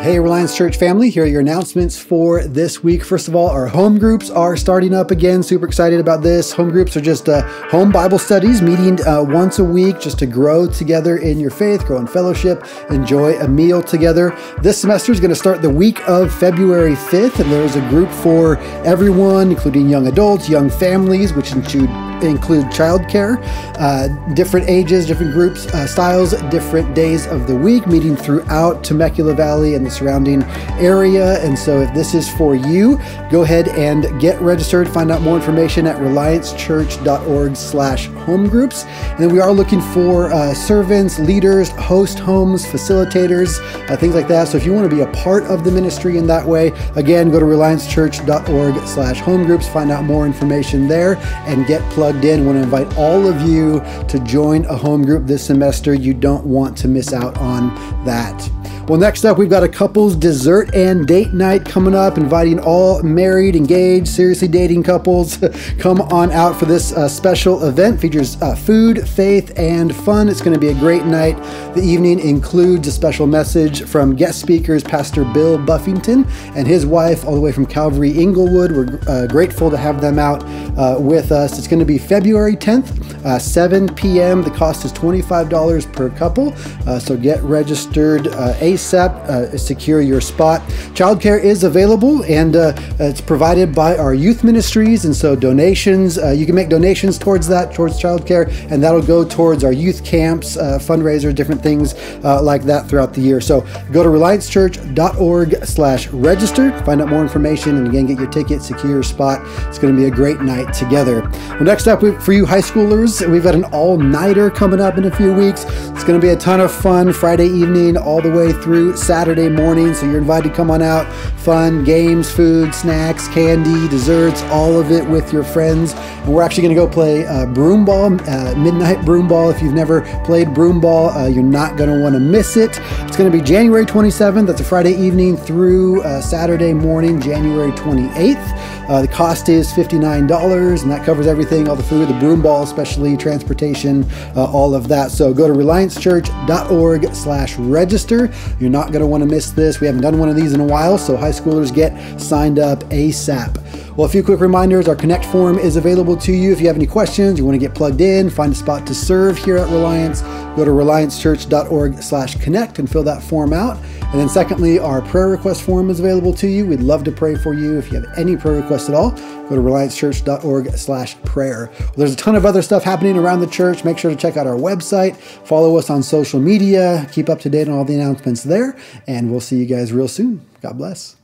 Hey, Reliance Church family, here are your announcements for this week. First of all, our home groups are starting up again. Super excited about this. Home groups are just uh, home Bible studies, meeting uh, once a week just to grow together in your faith, grow in fellowship, enjoy a meal together. This semester is going to start the week of February 5th, and there's a group for everyone, including young adults, young families, which include include childcare, uh, different ages, different groups, uh, styles, different days of the week, meeting throughout Temecula Valley and the surrounding area. And so, if this is for you, go ahead and get registered. Find out more information at reliancechurch.org/slash home groups. And then we are looking for uh, servants, leaders, host homes, facilitators, uh, things like that. So, if you want to be a part of the ministry in that way, again, go to reliancechurch.org/slash home groups. Find out more information there and get plugged plugged in. I want to invite all of you to join a home group this semester. You don't want to miss out on that. Well, next up, we've got a couples dessert and date night coming up, inviting all married, engaged, seriously dating couples. Come on out for this uh, special event. Features uh, food, faith, and fun. It's going to be a great night. The evening includes a special message from guest speakers, Pastor Bill Buffington and his wife, all the way from Calvary Inglewood. We're uh, grateful to have them out uh, with us. It's going to be February 10th, uh, 7 p.m. The cost is $25 per couple. Uh, so get registered uh, secure your spot. Childcare is available and uh, it's provided by our youth ministries. And so donations, uh, you can make donations towards that, towards childcare, and that'll go towards our youth camps, uh, fundraisers, different things uh, like that throughout the year. So go to reliancechurch.org slash register, find out more information, and again, get your ticket, secure your spot. It's going to be a great night together. Well, next up for you high schoolers, we've got an all-nighter coming up in a few weeks. It's going to be a ton of fun Friday evening all the way through Saturday morning. So you're invited to come on out. Fun, games, food, snacks, candy, desserts, all of it with your friends. And we're actually going to go play uh, broom ball, uh, midnight broom ball. If you've never played broom ball, uh, you're not going to want to miss it. It's going to be January 27th. That's a Friday evening through uh, Saturday morning, January 28th. Uh, the cost is $59, and that covers everything all the food, the broom ball, especially transportation, uh, all of that. So go to reliancechurch.org slash register. You're not going to want to miss this. We haven't done one of these in a while, so high schoolers get signed up ASAP. Well, a few quick reminders. Our Connect form is available to you. If you have any questions, you want to get plugged in, find a spot to serve here at Reliance, go to reliancechurch.org slash connect and fill that form out. And then secondly, our prayer request form is available to you. We'd love to pray for you. If you have any prayer requests at all, go to reliancechurch.org slash prayer. Well, there's a ton of other stuff happening around the church. Make sure to check out our website, follow us on social media, keep up to date on all the announcements there, and we'll see you guys real soon. God bless.